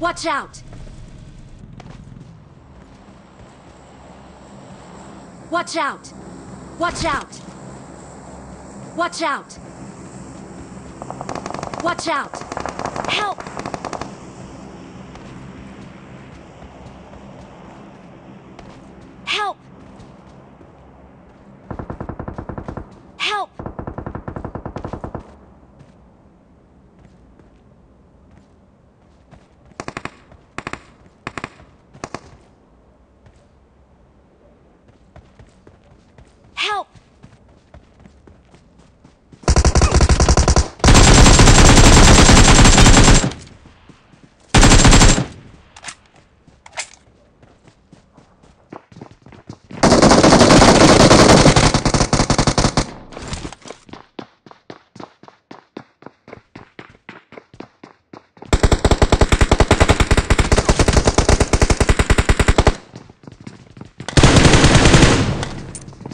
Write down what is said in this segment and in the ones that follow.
Watch out! Watch out! Watch out! Watch out! Watch out! Help! Help! Help! Help!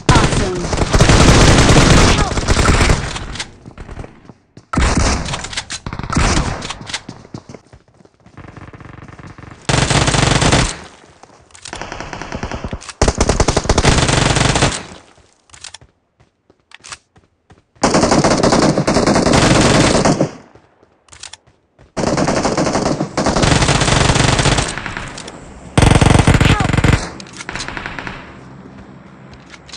Awesome. Help! Help!